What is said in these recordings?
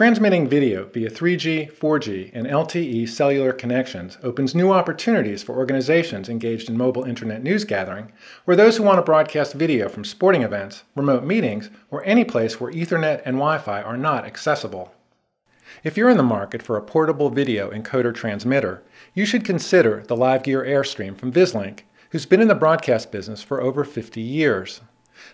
Transmitting video via 3G, 4G, and LTE cellular connections opens new opportunities for organizations engaged in mobile internet news gathering, or those who want to broadcast video from sporting events, remote meetings, or any place where Ethernet and Wi-Fi are not accessible. If you're in the market for a portable video encoder transmitter, you should consider the LiveGear Airstream from Vislink, who's been in the broadcast business for over 50 years.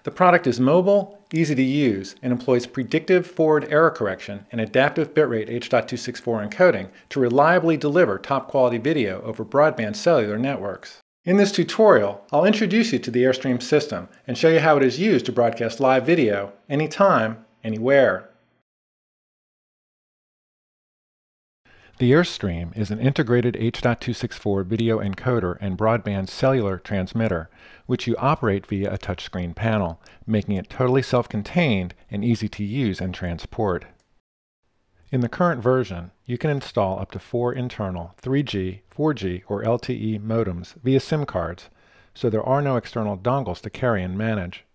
The product is mobile, easy to use, and employs predictive forward error correction and adaptive bitrate H.264 encoding to reliably deliver top quality video over broadband cellular networks. In this tutorial, I'll introduce you to the Airstream system and show you how it is used to broadcast live video anytime, anywhere. The Airstream is an integrated H.264 video encoder and broadband cellular transmitter, which you operate via a touchscreen panel, making it totally self-contained and easy to use and transport. In the current version, you can install up to four internal 3G, 4G, or LTE modems via SIM cards, so there are no external dongles to carry and manage.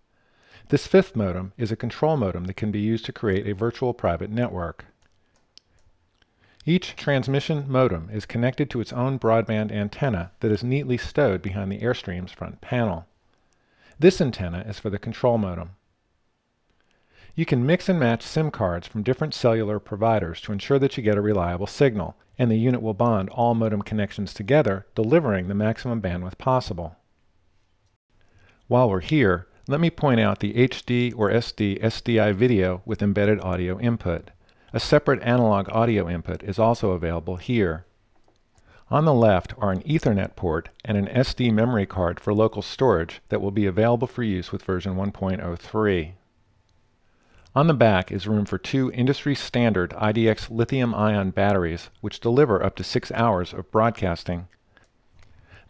This fifth modem is a control modem that can be used to create a virtual private network. Each transmission modem is connected to its own broadband antenna that is neatly stowed behind the Airstream's front panel. This antenna is for the control modem. You can mix and match SIM cards from different cellular providers to ensure that you get a reliable signal, and the unit will bond all modem connections together, delivering the maximum bandwidth possible. While we're here, let me point out the HD or SD SDI video with embedded audio input. A separate analog audio input is also available here. On the left are an Ethernet port and an SD memory card for local storage that will be available for use with version 1.03. On the back is room for two industry standard IDX lithium-ion batteries which deliver up to 6 hours of broadcasting.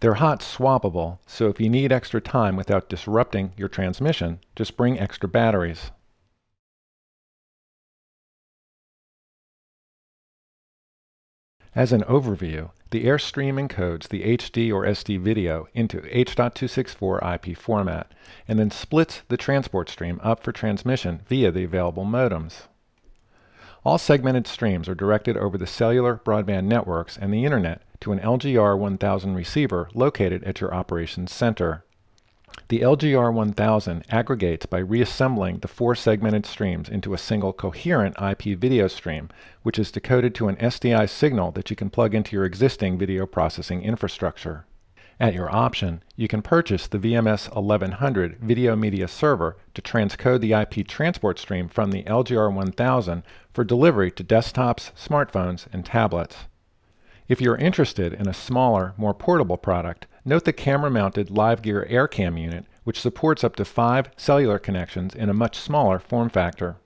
They're hot swappable, so if you need extra time without disrupting your transmission, just bring extra batteries. As an overview, the Airstream encodes the HD or SD video into H.264 IP format, and then splits the transport stream up for transmission via the available modems. All segmented streams are directed over the cellular broadband networks and the Internet to an LGR 1000 receiver located at your operations center. The LGR 1000 aggregates by reassembling the four segmented streams into a single coherent IP video stream, which is decoded to an SDI signal that you can plug into your existing video processing infrastructure. At your option, you can purchase the VMS 1100 Video Media Server to transcode the IP transport stream from the LGR 1000 for delivery to desktops, smartphones, and tablets. If you're interested in a smaller, more portable product, note the camera-mounted LiveGear AirCam unit, which supports up to five cellular connections in a much smaller form factor.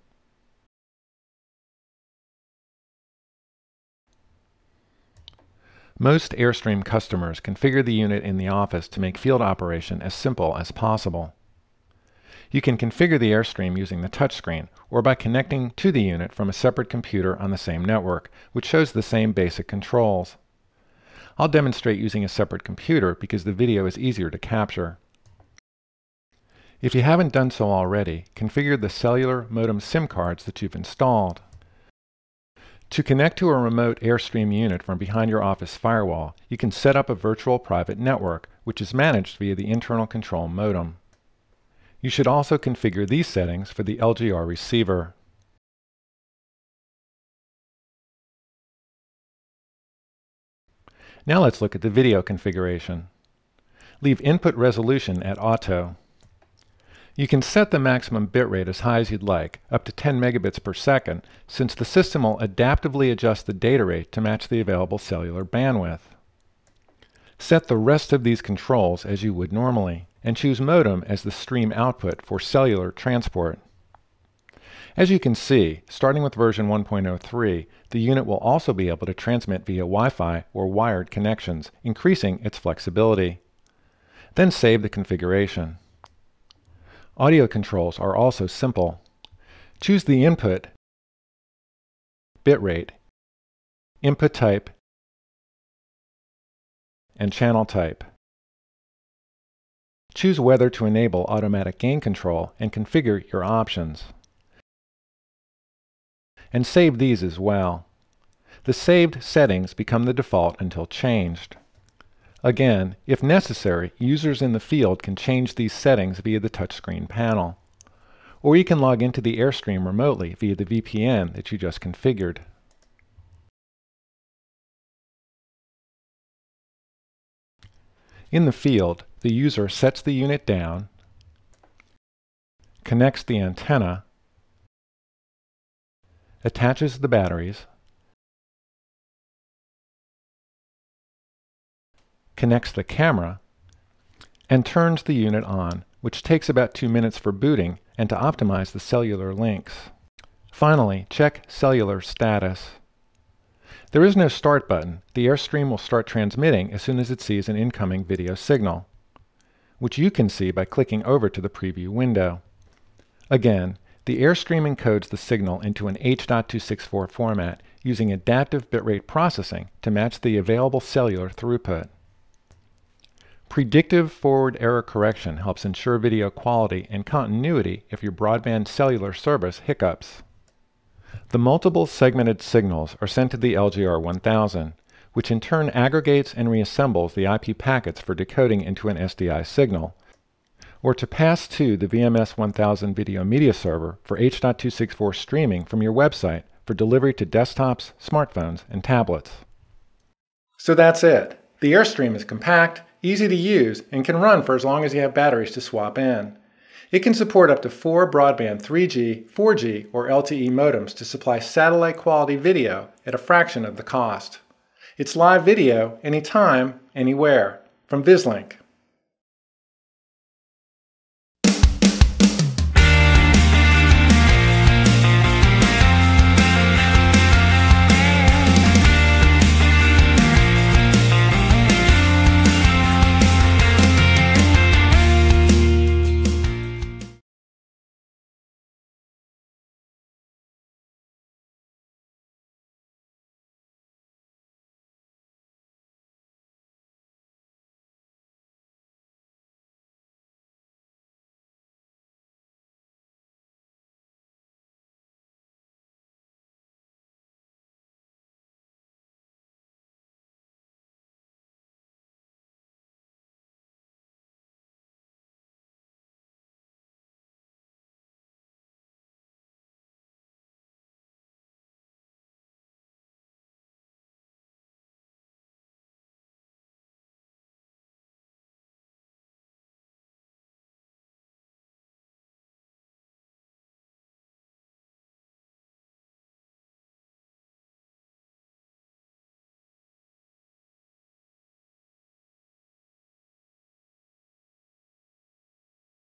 Most Airstream customers configure the unit in the office to make field operation as simple as possible. You can configure the Airstream using the touchscreen or by connecting to the unit from a separate computer on the same network, which shows the same basic controls. I'll demonstrate using a separate computer because the video is easier to capture. If you haven't done so already, configure the cellular modem SIM cards that you've installed. To connect to a remote Airstream unit from behind your office firewall, you can set up a virtual private network, which is managed via the internal control modem. You should also configure these settings for the LGR receiver. Now let's look at the video configuration. Leave input resolution at auto. You can set the maximum bitrate as high as you'd like, up to 10 megabits per second, since the system will adaptively adjust the data rate to match the available cellular bandwidth. Set the rest of these controls as you would normally, and choose modem as the stream output for cellular transport. As you can see, starting with version 1.03, the unit will also be able to transmit via Wi-Fi or wired connections, increasing its flexibility. Then save the configuration. Audio controls are also simple. Choose the input, bitrate, input type, and channel type. Choose whether to enable automatic gain control and configure your options. And save these as well. The saved settings become the default until changed. Again, if necessary, users in the field can change these settings via the touchscreen panel. Or you can log into the Airstream remotely via the VPN that you just configured. In the field, the user sets the unit down, connects the antenna, attaches the batteries, connects the camera, and turns the unit on, which takes about two minutes for booting and to optimize the cellular links. Finally, check cellular status. There is no start button. The Airstream will start transmitting as soon as it sees an incoming video signal, which you can see by clicking over to the preview window. Again, the Airstream encodes the signal into an H.264 format using adaptive bitrate processing to match the available cellular throughput. Predictive forward error correction helps ensure video quality and continuity if your broadband cellular service hiccups. The multiple segmented signals are sent to the LGR 1000, which in turn aggregates and reassembles the IP packets for decoding into an SDI signal, or to pass to the VMS 1000 video media server for H.264 streaming from your website for delivery to desktops, smartphones, and tablets. So that's it. The Airstream is compact, easy to use, and can run for as long as you have batteries to swap in. It can support up to four broadband 3G, 4G, or LTE modems to supply satellite quality video at a fraction of the cost. It's live video anytime, anywhere, from Vislink.